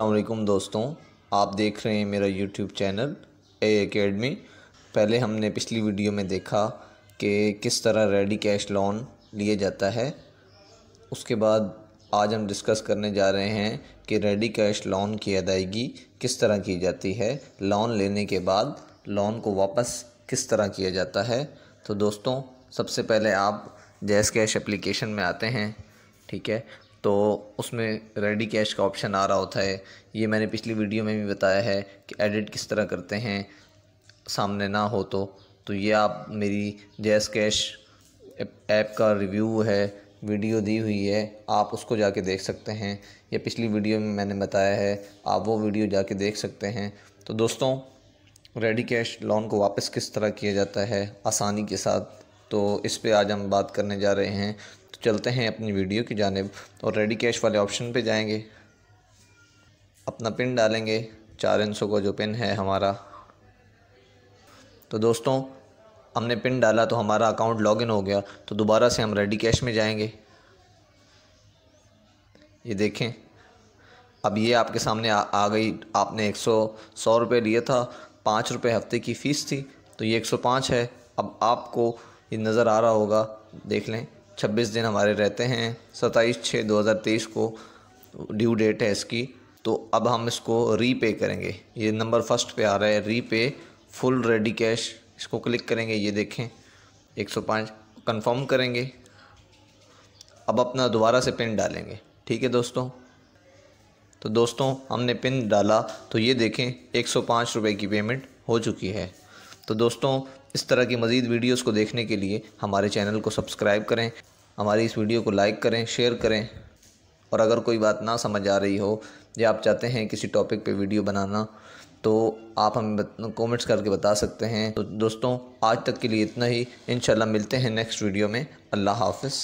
अल्लाम दोस्तों, आप देख रहे हैं मेरा यूट्यूब चैनल ए एकेडमी पहले हमने पिछली वीडियो में देखा कि किस तरह रेडी कैश लोन लिया जाता है। उसके बाद आज हम डिस्कस करने जा रहे हैं कि रेडी कैश लोन की अदायगी किस तरह की जाती है। लोन लेने के बाद लोन को वापस किस तरह किया जाता है। तो दोस्तों, सबसे पहले आप जैस कैश एप्लीकेशन में आते हैं, ठीक है? तो उसमें रेडी कैश का ऑप्शन आ रहा होता है। ये मैंने पिछली वीडियो में भी बताया है कि एडिट किस तरह करते हैं सामने ना हो तो। तो ये आप मेरी जैस कैश ऐप का रिव्यू है वीडियो दी हुई है, आप उसको जाके देख सकते हैं। या पिछली वीडियो में मैंने बताया है, आप वो वीडियो जाके देख सकते हैं। तो दोस्तों रेडी कैश लोन को वापस किस तरह किया जाता है? आसानी के साथ। तो इस पे आज हम बात करने जा रहे हैं। तो चलते हैं अपनी वीडियो की जानब और रेडी कैश वाले ऑप्शन पे जाएँगे। अपना पिन डालेंगे। चार इंसों का जो पिन है हमारा। तो दोस्तों हमने पिन डाला तो हमारा अकाउंट लॉगिन हो गया। तो दोबारा से हम रेडी कैश में जाएँगे। ये देखें। अब ये आपके सामने आ, आ गई। आपने एक सौ सौ रुपये लिए था। पाँच रुपये हफ़्ते की फ़ीस थी। तो ये एक सौ पाँच है। अब आपको ये नज़र आ रहा होगा। देख लें। छब्बीस दिन हमारे रहते हैं, सत्ताईस छः दो हज़ार तेईस को ड्यू डेट है इसकी तो अब हम इसको रीपे करेंगे। ये नंबर फ़र्स्ट पे आ रहा है रीपे फुल रेडी कैश इसको क्लिक करेंगे, ये देखें 105 कंफर्म करेंगे। अब अपना दोबारा से पिन डालेंगे, ठीक है दोस्तों? तो दोस्तों, हमने पिन डाला तो ये देखें, एक सौ की पेमेंट हो चुकी है। तो दोस्तों इस तरह की मज़ीद वीडियोस को देखने के लिए हमारे चैनल को सब्सक्राइब करें, हमारी इस वीडियो को लाइक करें, शेयर करें। और अगर कोई बात ना समझ आ रही हो या आप चाहते हैं किसी टॉपिक पे वीडियो बनाना तो आप हमें कमेंट्स करके बता सकते हैं। तो दोस्तों, आज तक के लिए इतना ही। इन मिलते हैं नेक्स्ट वीडियो में। अल्लाह हाफिज़।